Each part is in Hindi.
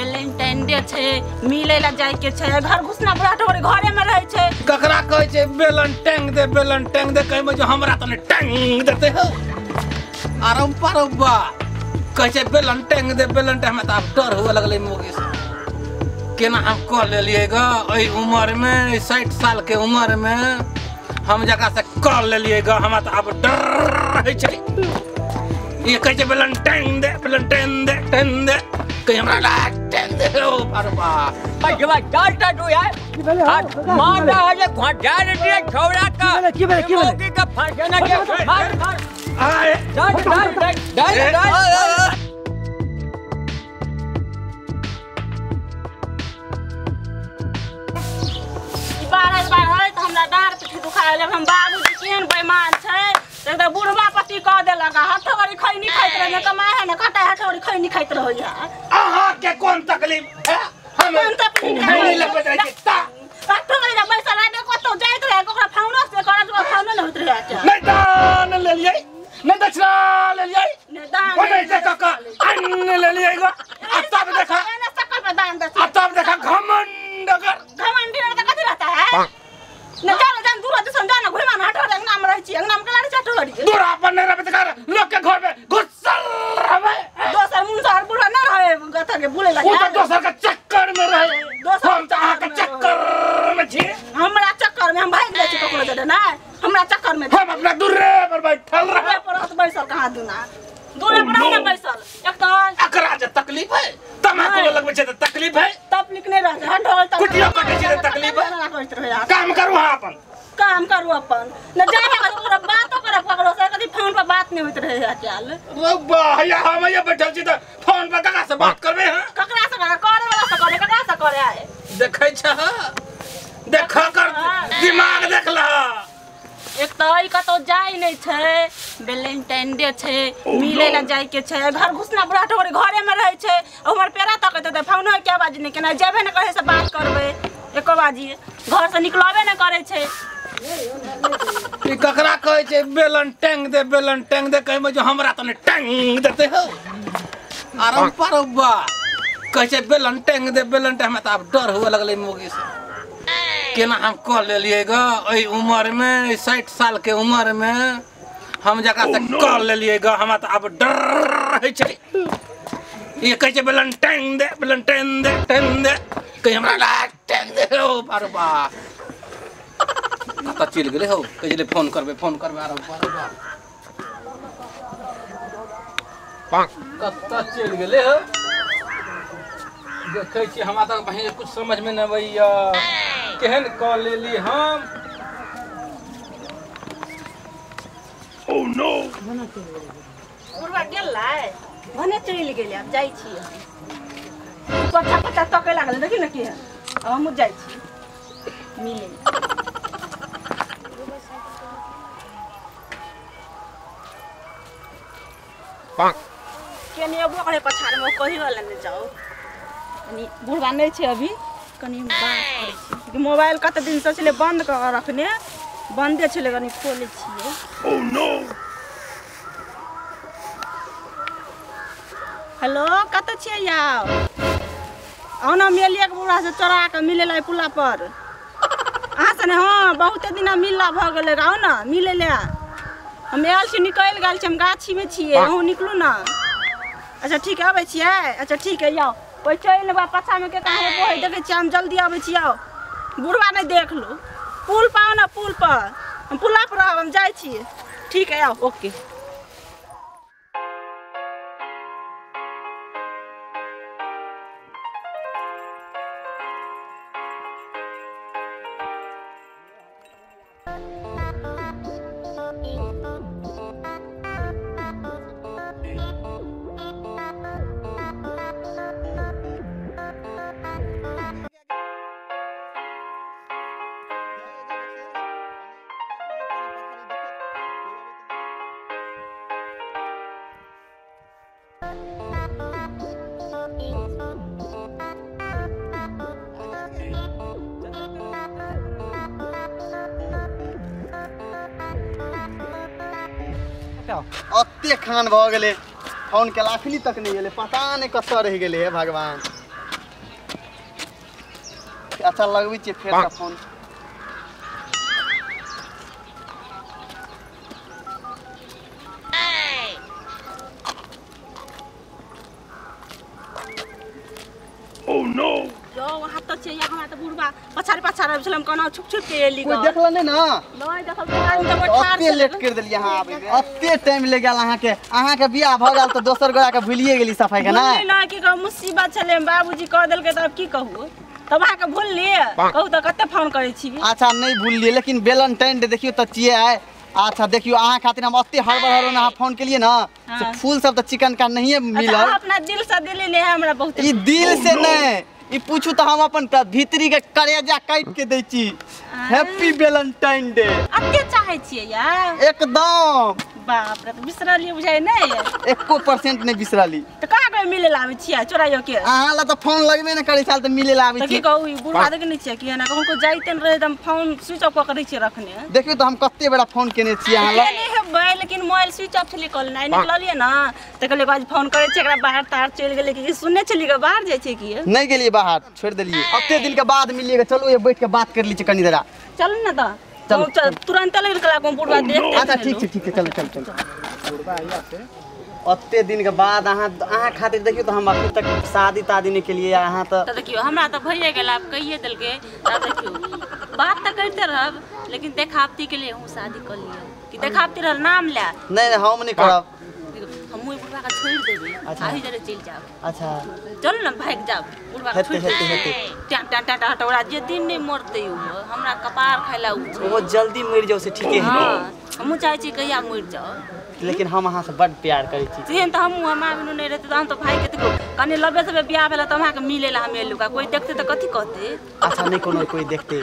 वेलेंटाइन डे छै, मिले ला जाय के छै, घर घुसना बुढ़ा ठोरी घरे में रहे छै। ककरा कहै छै दे बेलन टैंग दे, कहै जो हमरा तने टैंग देते हो। आरम परब्बा कहै छै टैंग दे बेलन में त आब डर हुए लगलै मोगी से। केना हम कह लेलियै ग, एहि उम्र में साठि साल के उम्र में हम जकरा से कह लेलियै ग, हमरा त अब डर रहै छै। ये कहै छै बेलन टैंग दे बेलन टैंग दे, कहीं हमरा ला हो। परब्बा बजवा डालता तू यार मार रहा है घोटाल दिया छोरा का। की बोले, की बोले? मौके का फंसना के मार मार। आए। डाल डाल डाल डाल बारह बार है तो हमरा डार पीठी दुखा जब हम बाबूजी केहन बेईमान छै। तो बुढ़वा पति कह देलक हथौड़ी खैनी खाइत रहे कमाए है ना हथौड़ी खैनी खाइत रहो है के कोन तकलीफ है हम नहीं लपट रही किता कट्ठो पैसा ना कतो जाइत रहे कोकरा फाउनो से करा जो न होत रहे नहीं दान ले लिए नहीं दक्षिणा ले लिए नहीं दान कोने से काका अन्न ले लिए जाइ छी ना हमरा चक्कर में हम अपना दूरे पर बैठल रहे। पर बैसल कहाँ दुना? दूरे पर रहत बैसल। एक तो एकरा जे तकलीफ़ है? तमाकू लगबे छै त तकलीफ़ है? तपलिक नहीं रहते। हटोल तक कुटिया कटे छै त तकलीफ़ है? रहे। काम करू अहाँ अपन। काम करू अपन। न जाए ओकरा बातो करब ककरो से। कभी फ़ोन पर बात नहीं होइत रहे है चाल रब्बा हैया हम हैया बैठल छी त फ़ोन पर ककरा से बात करबे हैं? ककरा से करे करे वाला से करे ककरा से करे? देखै छ देख कर दिमाग देख लह एक तो ई कतौ जाय नहीं छै वेलेंटाइन डे छै मिले ला जाय के छै घर घुसना बुढ़ा ठोरी घरे में रहे छै हमर पेरा तक त फ़ोन क्या बाजी नहीं केना जेबे न करे से बात करबे एको बाजी घर से निकलबे न करे छै। ई ककरा कहै छै बेलन टैंग दे टैंग दे कहै जो हमरा तने टैंग देते हो। आराम परब्बा कहै छै टैंग दे टैंग। में त आब डर हुए लगलै मोगी से केना हम कह एहि में साठि साल के उम्र में हम जकरा से कह लेलियै ग हमरा त अब डर रहै छै। ये कहै छै दे दे कहीं हमरा दे हो परबा कतऽ चलि गेलै हौ। कहै छलै फ़ोन करबै फ़ोन करबै आराम परबा कतऽ चलि गेलै हौ? देखै छी हमरा तऽ बहिन कुछ समझ में नहि अबैया। केहन कऽ लेली हम? उड़वा गेलै। भने चलि गेलै आब जाइ छी पछा पछा तकै लागल देखी न की अब हमहूँ जाइ छी मिले केनी अबो करे पछाड़मे कही वाला ने जाओ बुढ़वा नहीं छै अभी। कनी बात करै छी मोबाइल कते दिन से बंद कऽ के रखने। बंदे छलै कनी खोलै छियै। हेलो कतऽ छियै यौ आउ ने के बुढ़ा से चोरा के मिले पुला पर। अहाँ से हाँ बहुते दिन मिलला भऽ गेलै आउ ने मिले ले हम आयल छी निकलि गेल छी हम गाछीमे छियै। अहूँ निकलू ने। अच्छा ठीक है अबै अच्छा ठीक है यौ कोइ चलि पछा में के कहाँ बोहे? देखे छी हम जल्दी अबै छी आओ बुढ़वा नहीं देख लो पुल पाओ ना पुल पर। हम पुला पर हम जाए छी। ठीक है आओ ओके। क्या अत्ते खान भले फ़ोन के लाखनी तक नहीं गेले पता नहीं कतऽ रह गए भगवान। अच्छा लगबै छियै फ़ोन। Oh no! जो वहाँ तो चाहिए हमरा तो बुढ़बा पछाड़ी पछाड़ी आबि छलम कोना छुप छुप के एली कोई देखल ना? नहीं देखल तो तो लेट कर देलियै अहाँ आबै में अते टाइम ले गेल अहाँके। अहाँके बियाह भऽ गेल दोसर गोरा के भूलिए गेली सफ़ाई के ना ना कि कहू मुसीबत छलै बाबूजी कह तऽ आब की कहू? तब अहाँके भूललियै? कहू कते फ़ोन करै छी? अच्छा नहीं भूलिए लेकिन वेलेंटाइन डे देखियो छियै आइ। अच्छा देखियो अहाँ खातिर हम अते हड़बड़ हड़बड़ अहाँ फ़ोन केलिए ना हाँ। फूल सब तऽ चिकन का नहीं अच्छा मिलल। अहाँ अपना दिल से दिले ने हमरा बहुत। ई दिल से नहीं। ई पूछू तो हम अपन भीतरी के करेजा काट के दै छी। हैप्पी वैलेंटाइन डे अते चाहे छियै यार? एकदम। बाप रे बिसरलियै बुझाइ नहि एको परसेंट नहीं बिसरली। तऽ कहाँ गए मिले ला आबै छियै चोराइयो के? अहाँ ला तऽ फ़ोन लगबे नहीं करै छाल तऽ मिले ला आबै तऽ की कहू ई बुढ़ा देख नहि छियै कि एना कहूँ को जाइते रहे हम फ़ोन स्विच ऑफ़ कऽ के रखने। देखियो तऽ हम कते बेरा फ़ोन केने छी अहाँ ला हेबै लेकिन मोबाइल स्विच ऑफ़ छलै कॉल नहि निकललियै ना तऽ कहलियै आज फ़ोन करै छियै एकरा बाहर तार चलि गेलै कि सुनने छलियै कि बाहर जाइ छै कि नहीं गेलिए बाहर छोड़ देलिए अते दिन के बाद मिलिएगा चलो ये बैठ के बात कर लीजिए कनी देरा चल ना तऽ। चल, तुरंत लग के को बुढ़वा देख अच्छा ठीक छै ठीक छै चलो चल चल। अत्ते दिन के बाद अहाँ अहाँ खातिर देखियो तो हम अभी तक शादी तादी ने के लिए अहाँ तो देखियो हमरा तो भइए गेल आप कहिए देलकै के देखियो। बात तो करते रहब लेकिन देखावती के लिए हूँ शादी कर लियो। कि देखावती रह नाम ले नहीं नहीं हम नहीं करब। बुढ़वा का छोड़ देबे। अच्छा। आही जरे चल जाब। अच्छा। चल ना भाग जाब बुढ़वा का छोड़ हेते, हेते। टां टां टां टां ओकरा जे दिन नहीं मरते हमरा कपार खाइला उ वो जल्दी मर जाओ से ठीके है। हाँ हमहूँ चाहै छी कहिया मरि जाओ लेकिन हम अहाँ से बड़ प्यार करै छी। तेहन तऽ हमहूँ हमरा बिनु नहीं रहते तऽ हम तो भाई के देखो कनी लबे सबे बियाह भेला तऽ अहाँके मिले ला हम एलुका। कोई देखते तऽ कथी कहते? अच्छा नहीं कोनो कोई देखते।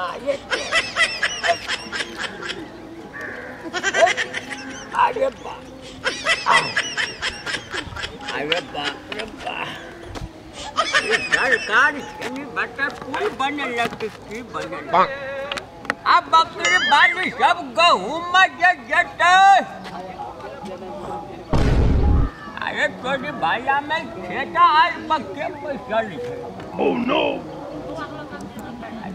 आए अरे बा अरे बाप रे बा ये सरकार कनी बटा पुल बने लगती की बने अब बकरी बाली सब गहूं में जे अरे तोरी भाला में खेता आज पक्के पैसा लिखे अरे बाप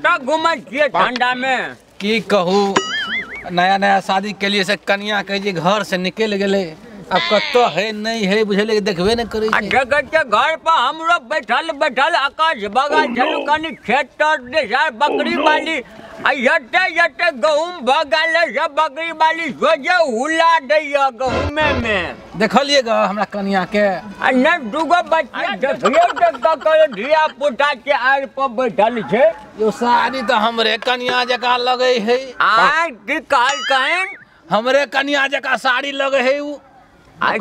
के की ठंडा में की कहू नया नया शादी के लिए से कनिया कहे जे घर से निकल गए अब कतो है नहीं है बुझले कि देखबे न करे आ छै। के घर पर हमरो बैठल बैठल आकाश बगा खेत तर बकरी वाली यटे यटे गहूम भगाले सब बकरी वाली दैया गहूमे में। देखलिए ग हमरा कनिया के आ न दूगो बच्चा देखियो के ककर धिया पुता के आर पर बैठल छै। यो साड़ी तो हमरे कनिया जका लगे है आ की कहल कहिन हमरे कनिया जका साड़ी लगे है उ।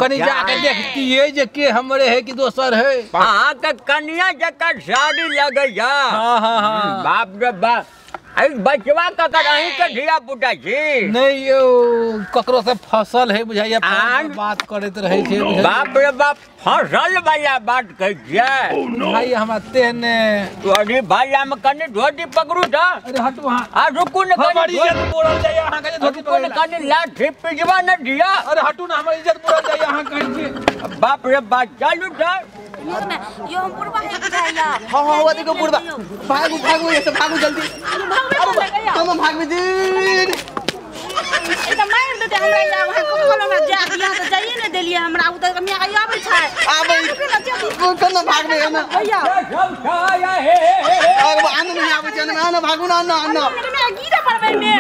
कनी। जाके देखतिए जे के हमरे है कि दोसर है अहाँ के कनिया जकर साड़ी लगैया। हाँ हाँ हाँ। बाप रे बाप। बचवा ककर के धिया पुता छी। नहीं यो ककरो से फ़सल है बुझाइया बात करत रहे छे बाप रे बाप। फ़सल वाला बात कह छै भाई हमरा तेने तोरी भाला में कने धोती पकड़ू था अरे हट वहाँ। आ रुकू न हमारी कने इज़्ज़त बोलल जाय अहां के धोती न पकड़ कने लाठी पिजवा न दिया। अरे हटू ना हमारी इज़्ज़त बोलल जाय अहां कह के बाप रे बाप चालू था यो हम बुढ़वा है बुझाइया हाँ हाँ वो देखो बुढ़वा भागो भागो ये सब भागो जल्दी। गया तुम भाग में दिन त हमरा या वहाँ कखनो हमरा जा। दिया त जाइए ने देलिए हमरा उ त कमिया आबै छै। आबै। कन भाग में ना भैया अब आन। में आवे छ ना ना भागो ना ना ना कमिया गिरे पड़बै में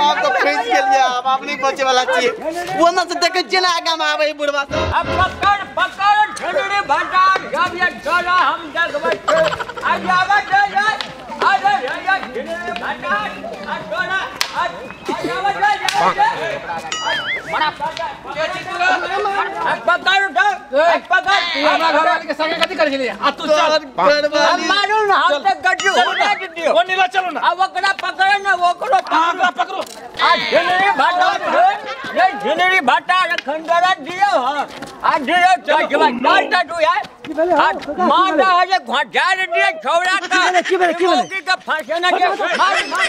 आप तो फंस गेलिए अब आप नहीं बचे वाला छिए वो ना से देखे छिए ना आगा में आवे बुढ़वा सब। अब पकड़ पकड़ छड़रे भटा जब ये चला हम देखबै छै। आ जावा दे जा छड़रे भटा आ चला चल ना दियो ओकरा पकड़ ना ओकरो हाँ पकड़ो आ झिनरी भाटा है ये झिनरी भाटा खंडरा दियो हाँ आ दियो चल डालता तू यार आ मारता है जे घोटार दिए छौड़ा का की की का फांसी ना के मार मार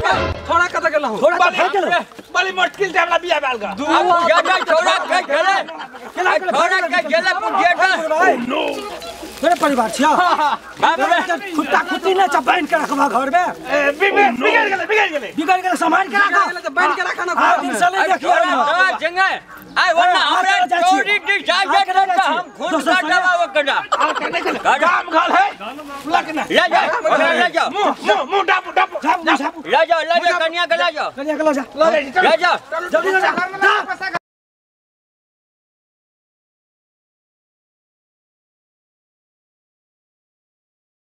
का थोड़ा कथा गेला हो। थोड़ा बात है। बड़ी मुश्किल से हमरा बियाह बाल का अब ज़्यादा छोड़ा के चले छोड़ा के चले पुजेटा मेरे परिवार छिया। खुट्टा खुट्टी ने चपाइन के रखबा घर में। बिगड़ गेले बिगड़ गेले। बिगड़ के सामान के रखा? बाँध के रखा ना। दिन से ले देखियो जंगे आय वरना हमरा चोरी दी जाए तो हम खून काटवा वो कड़ा काम घाल है लगना ले जाओ ले जाओ। मुँह मुँह जाओ जाओ। ले जाओ ले जाओ कन्या के ले जाओ। कन्या के लो जा ले जाओ। जल्दी लो जा। जा।